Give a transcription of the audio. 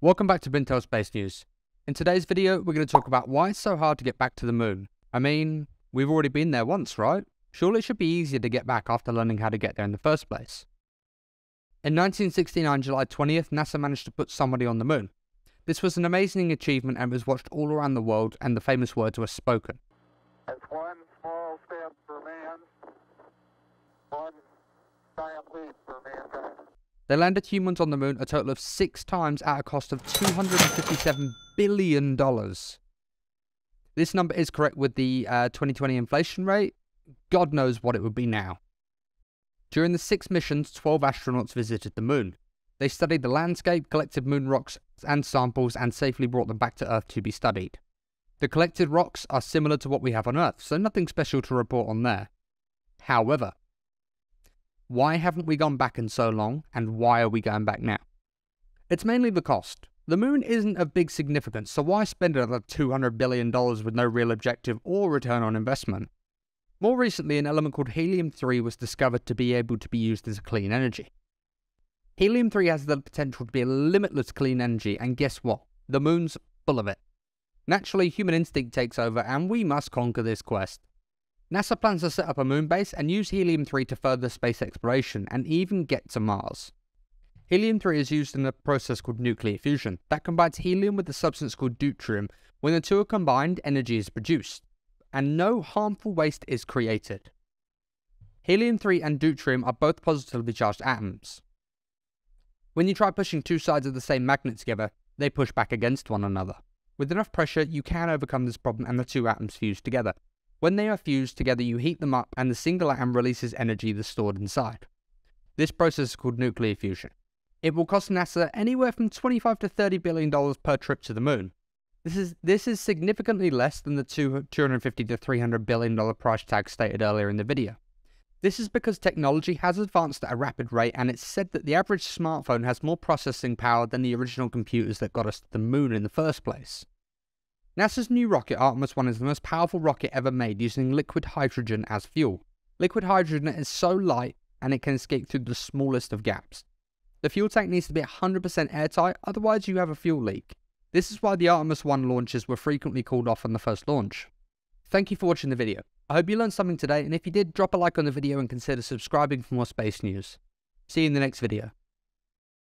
Welcome back to Bintel Space News. In today's video, we're going to talk about why it's so hard to get back to the moon. I mean, we've already been there once, right? Surely it should be easier to get back after learning how to get there in the first place. In 1969, July 20th, NASA managed to put somebody on the moon. This was an amazing achievement and was watched all around the world, and the famous words were spoken. It's one small step for man, one giant leap for mankind. They landed humans on the moon a total of six times at a cost of $257 billion. This number is correct with the uh, 2020 inflation rate. God knows what it would be now. During the six missions, 12 astronauts visited the moon. They studied the landscape, collected moon rocks and samples, and safely brought them back to Earth to be studied. The collected rocks are similar to what we have on Earth, so nothing special to report on there. However, why haven't we gone back in so long, and why are we going back now? It's mainly the cost. The moon isn't of big significance, so why spend another $200 billion with no real objective or return on investment? More recently, an element called helium-3 was discovered to be able to be used as a clean energy. Helium-3 has the potential to be a limitless clean energy, and guess what? The moon's full of it. Naturally, human instinct takes over, and we must conquer this quest. NASA plans to set up a moon base and use helium 3 to further space exploration and even get to Mars. Helium 3 is used in a process called nuclear fusion that combines helium with a substance called deuterium. When the two are combined, energy is produced, and no harmful waste is created. Helium 3 and deuterium are both positively charged atoms. When you try pushing two sides of the same magnet together, they push back against one another. With enough pressure, you can overcome this problem and the two atoms fuse together. When they are fused together, you heat them up and the single atom releases energy that's stored inside. This process is called nuclear fusion. It will cost NASA anywhere from 25 to 30 billion dollars per trip to the moon. This is this is significantly less than the 250 to 300 billion dollar price tag stated earlier in the video. This is because technology has advanced at a rapid rate and it's said that the average smartphone has more processing power than the original computers that got us to the moon in the first place. NASA's new rocket Artemis 1 is the most powerful rocket ever made using liquid hydrogen as fuel. Liquid hydrogen is so light and it can escape through the smallest of gaps. The fuel tank needs to be 100% airtight, otherwise you have a fuel leak. This is why the Artemis 1 launches were frequently called off on the first launch. Thank you for watching the video. I hope you learned something today, and if you did, drop a like on the video and consider subscribing for more space news. See you in the next video.